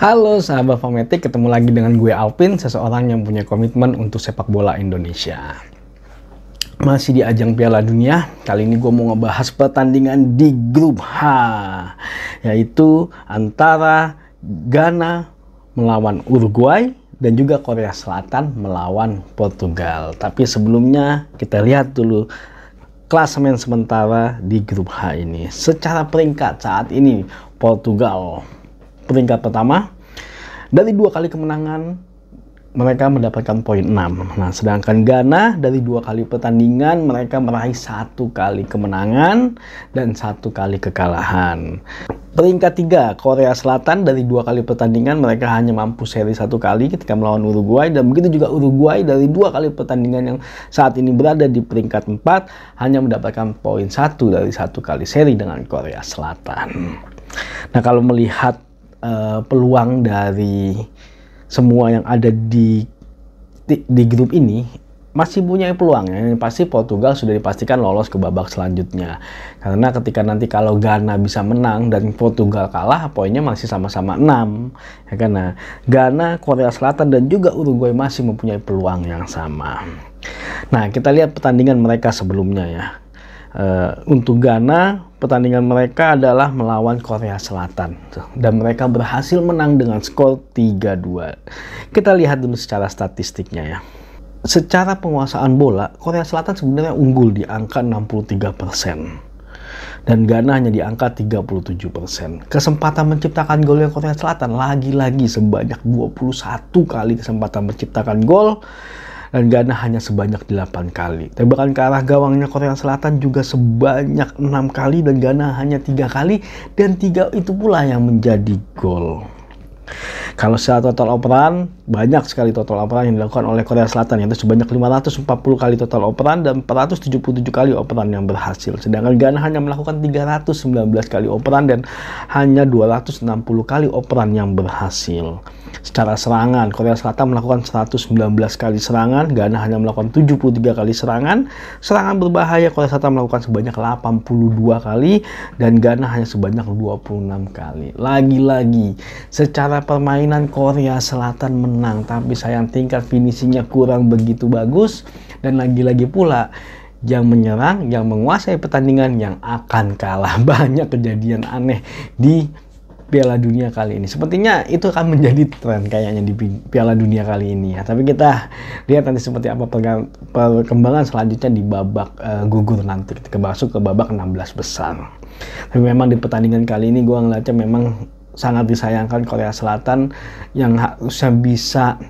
Halo sahabat Fometik, ketemu lagi dengan gue Alvin, seseorang yang punya komitmen untuk sepak bola Indonesia. Masih di ajang Piala Dunia, kali ini gue mau ngebahas pertandingan di grup H, yaitu antara Ghana melawan Uruguay dan juga Korea Selatan melawan Portugal. Tapi sebelumnya kita lihat dulu klasemen sementara di grup H ini. Secara peringkat saat ini Portugal peringkat pertama dari dua kali kemenangan mereka mendapatkan poin 6. Nah, sedangkan Ghana dari dua kali pertandingan mereka meraih satu kali kemenangan dan satu kali kekalahan. Peringkat tiga Korea Selatan dari dua kali pertandingan mereka hanya mampu seri satu kali ketika melawan Uruguay dan begitu juga Uruguay dari dua kali pertandingan yang saat ini berada di peringkat 4 hanya mendapatkan poin satu dari satu kali seri dengan Korea Selatan. Nah, kalau melihat uh, peluang dari semua yang ada di di, di grup ini masih punya peluang ya. Pasti Portugal sudah dipastikan lolos ke babak selanjutnya. Karena ketika nanti kalau Ghana bisa menang dan Portugal kalah, poinnya masih sama-sama 6. Ya karena Ghana, Korea Selatan dan juga Uruguay masih mempunyai peluang yang sama. Nah, kita lihat pertandingan mereka sebelumnya ya. Uh, untuk Ghana, pertandingan mereka adalah melawan Korea Selatan. Dan mereka berhasil menang dengan skor 3-2. Kita lihat dulu secara statistiknya ya. Secara penguasaan bola, Korea Selatan sebenarnya unggul di angka 63% dan Ghana hanya di angka 37%. Kesempatan menciptakan gol yang Korea Selatan lagi-lagi sebanyak 21 kali kesempatan menciptakan gol dan Ghana hanya sebanyak 8 kali. Tembakan ke arah gawangnya Korea Selatan juga sebanyak 6 kali dan Ghana hanya tiga kali dan tiga itu pula yang menjadi gol. Kalau secara total operan, banyak sekali total operan yang dilakukan oleh Korea Selatan, yaitu sebanyak 540 kali total operan dan 477 kali operan yang berhasil. Sedangkan Ghana hanya melakukan 319 kali operan dan hanya 260 kali operan yang berhasil. Secara serangan, Korea Selatan melakukan 119 kali serangan, Ghana hanya melakukan 73 kali serangan. Serangan berbahaya Korea Selatan melakukan sebanyak 82 kali dan Ghana hanya sebanyak 26 kali. Lagi-lagi, secara permainan Korea Selatan menang, tapi sayang tingkat finishingnya kurang begitu bagus dan lagi-lagi pula yang menyerang, yang menguasai pertandingan yang akan kalah. Banyak kejadian aneh di Piala Dunia kali ini. Sepertinya itu akan menjadi tren kayaknya di Piala Dunia kali ini ya. Tapi kita lihat nanti seperti apa perkembangan selanjutnya di babak uh, gugur nanti ketika masuk ke babak 16 besar. Tapi memang di pertandingan kali ini gue ngeliatnya memang sangat disayangkan Korea Selatan yang harusnya bisa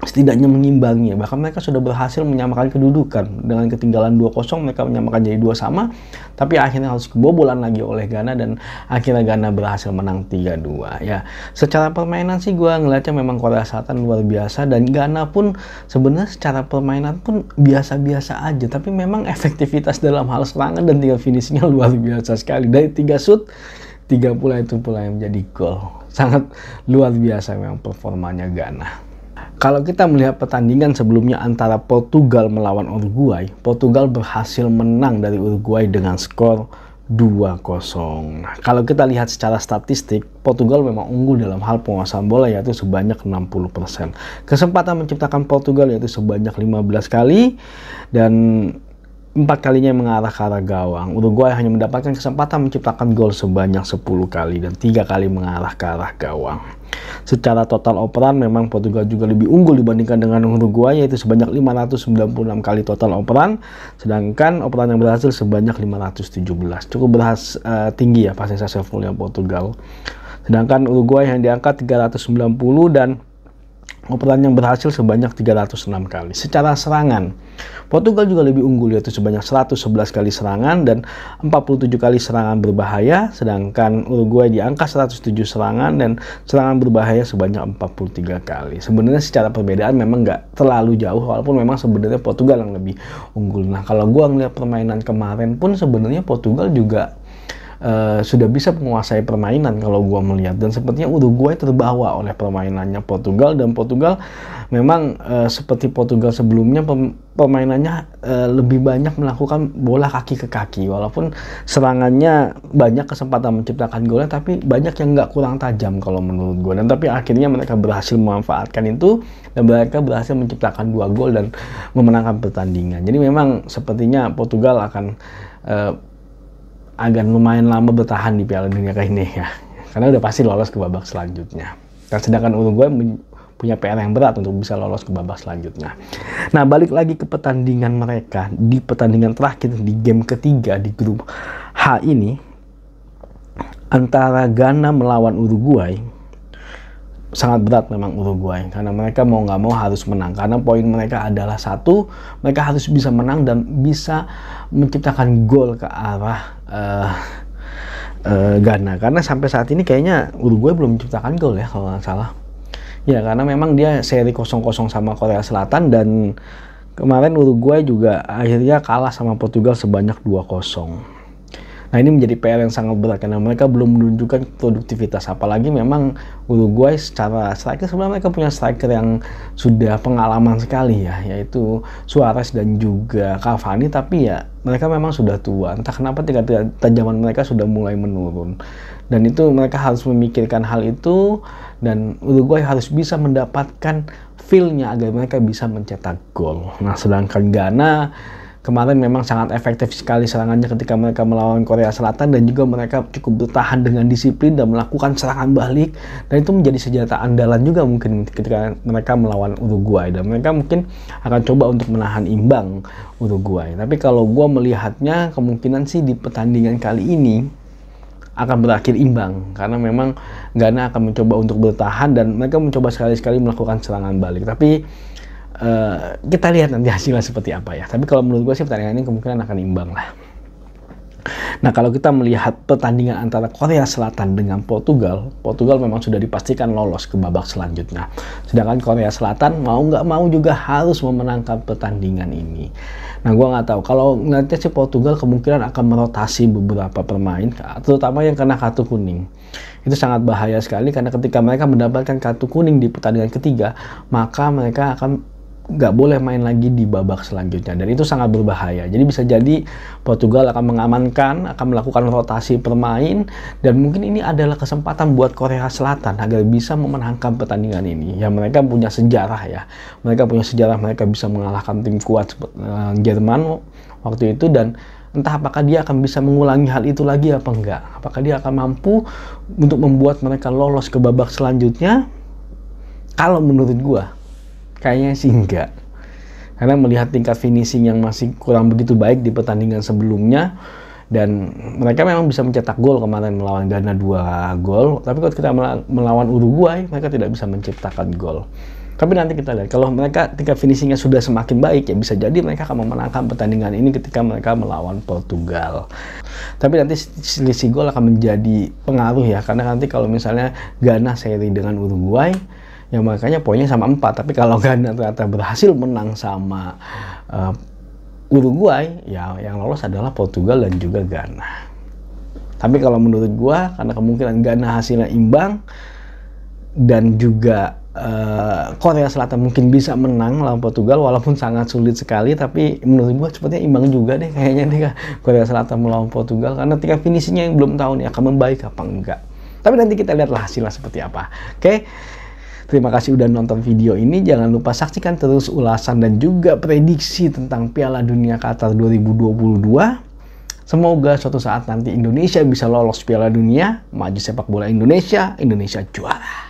setidaknya mengimbangi bahkan mereka sudah berhasil menyamakan kedudukan. Dengan ketinggalan 2-0 mereka menyamakan jadi dua sama tapi akhirnya harus kebobolan lagi oleh Ghana dan akhirnya Ghana berhasil menang 3-2 ya. Secara permainan sih gue ngeliatnya memang Korea Selatan luar biasa dan Ghana pun sebenarnya secara permainan pun biasa-biasa aja tapi memang efektivitas dalam hal serangan dan tinggal finishingnya luar biasa sekali. Dari tiga shoot tiga pula itu pula yang menjadi gol sangat luar biasa memang performanya Ghana kalau kita melihat pertandingan sebelumnya antara Portugal melawan Uruguay, Portugal berhasil menang dari Uruguay dengan skor 2-0. Nah, kalau kita lihat secara statistik, Portugal memang unggul dalam hal penguasaan bola yaitu sebanyak 60%. Kesempatan menciptakan Portugal yaitu sebanyak 15 kali dan empat kalinya mengarah ke arah gawang. Uruguay hanya mendapatkan kesempatan menciptakan gol sebanyak 10 kali dan tiga kali mengarah ke arah gawang. Secara total operan memang Portugal juga lebih unggul dibandingkan dengan Uruguay yaitu sebanyak 596 kali total operan sedangkan operan yang berhasil sebanyak 517. Cukup berhasil uh, tinggi ya pasien successfulnya Portugal. Sedangkan Uruguay yang diangkat 390 dan operan yang berhasil sebanyak 306 kali. Secara serangan, Portugal juga lebih unggul yaitu sebanyak 111 kali serangan dan 47 kali serangan berbahaya, sedangkan Uruguay di angka 107 serangan dan serangan berbahaya sebanyak 43 kali. Sebenarnya secara perbedaan memang nggak terlalu jauh, walaupun memang sebenarnya Portugal yang lebih unggul. Nah, kalau gua ngeliat permainan kemarin pun sebenarnya Portugal juga uh, sudah bisa menguasai permainan kalau gua melihat. Dan sepertinya Uruguay terbawa oleh permainannya Portugal. Dan Portugal memang uh, seperti Portugal sebelumnya permainannya uh, lebih banyak melakukan bola kaki ke kaki. Walaupun serangannya banyak kesempatan menciptakan golnya tapi banyak yang nggak kurang tajam kalau menurut gue dan tapi akhirnya mereka berhasil memanfaatkan itu dan mereka berhasil menciptakan dua gol dan memenangkan pertandingan. Jadi memang sepertinya Portugal akan uh, agar lumayan lama bertahan di Piala Dunia kali ini ya. Karena udah pasti lolos ke babak selanjutnya. Dan sedangkan Uruguay punya PR yang berat untuk bisa lolos ke babak selanjutnya. Nah, balik lagi ke pertandingan mereka. Di pertandingan terakhir di game ketiga di grup H ini antara Ghana melawan Uruguay sangat berat memang Uruguay. Karena mereka mau nggak mau harus menang. Karena poin mereka adalah satu mereka harus bisa menang dan bisa menciptakan gol ke arah uh, uh, Ghana. Karena sampai saat ini kayaknya Uruguay belum menciptakan gol ya kalau nggak salah. Ya karena memang dia seri 0-0 sama Korea Selatan dan kemarin Uruguay juga akhirnya kalah sama Portugal sebanyak 2-0. Nah ini menjadi PR yang sangat berat karena mereka belum menunjukkan produktivitas. Apalagi memang Uruguay secara striker sebenarnya mereka punya striker yang sudah pengalaman sekali ya yaitu Suarez dan juga Cavani. Tapi ya mereka memang sudah tua. Entah kenapa tingkat tajaman mereka sudah mulai menurun. Dan itu mereka harus memikirkan hal itu dan Uruguay harus bisa mendapatkan feel-nya agar mereka bisa mencetak gol. Nah sedangkan Ghana kemarin memang sangat efektif sekali serangannya ketika mereka melawan Korea Selatan dan juga mereka cukup bertahan dengan disiplin dan melakukan serangan balik. Dan itu menjadi senjata andalan juga mungkin ketika mereka melawan Uruguay. Dan mereka mungkin akan coba untuk menahan imbang Uruguay. Tapi kalau gue melihatnya kemungkinan sih di pertandingan kali ini akan berakhir imbang. Karena memang Ghana akan mencoba untuk bertahan dan mereka mencoba sekali-sekali melakukan serangan balik. Tapi Uh, kita lihat nanti hasilnya seperti apa ya. Tapi kalau menurut gue sih pertandingan ini kemungkinan akan imbang lah. Nah kalau kita melihat pertandingan antara Korea Selatan dengan Portugal, Portugal memang sudah dipastikan lolos ke babak selanjutnya. Sedangkan Korea Selatan mau nggak mau juga harus memenangkan pertandingan ini. Nah gue nggak tahu kalau nanti si Portugal kemungkinan akan merotasi beberapa pemain, terutama yang kena kartu kuning. Itu sangat bahaya sekali karena ketika mereka mendapatkan kartu kuning di pertandingan ketiga, maka mereka akan nggak boleh main lagi di babak selanjutnya. Dan itu sangat berbahaya. Jadi bisa jadi Portugal akan mengamankan akan melakukan rotasi permain dan mungkin ini adalah kesempatan buat Korea Selatan agar bisa memenangkan pertandingan ini. Ya mereka punya sejarah ya. Mereka punya sejarah mereka bisa mengalahkan tim kuat uh, Jerman waktu itu dan entah apakah dia akan bisa mengulangi hal itu lagi apa enggak. Apakah dia akan mampu untuk membuat mereka lolos ke babak selanjutnya? Kalau menurut gua Kayaknya sih enggak. Karena melihat tingkat finishing yang masih kurang begitu baik di pertandingan sebelumnya dan mereka memang bisa mencetak gol kemarin melawan Ghana dua gol, tapi kalau kita melawan Uruguay mereka tidak bisa menciptakan gol. Tapi nanti kita lihat kalau mereka tingkat finishingnya sudah semakin baik ya bisa jadi mereka akan memenangkan pertandingan ini ketika mereka melawan Portugal. Tapi nanti selisih gol akan menjadi pengaruh ya karena nanti kalau misalnya Ghana seri dengan Uruguay yang makanya poinnya sama 4 tapi kalau Ghana ternyata berhasil menang sama uh, Uruguay ya yang lolos adalah Portugal dan juga Ghana. Tapi kalau menurut gua karena kemungkinan Ghana hasilnya imbang dan juga uh, Korea Selatan mungkin bisa menang lawan Portugal walaupun sangat sulit sekali tapi menurut gua sepertinya imbang juga deh kayaknya nih Korea Selatan melawan Portugal karena tingkat finishnya yang belum tahu nih akan membaik apa enggak. Tapi nanti kita lihatlah hasilnya seperti apa. Oke? okay? Terima kasih udah nonton video ini. Jangan lupa saksikan terus ulasan dan juga prediksi tentang Piala Dunia Qatar 2022. Semoga suatu saat nanti Indonesia bisa lolos Piala Dunia, maju sepak bola Indonesia, Indonesia juara.